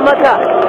Namaka.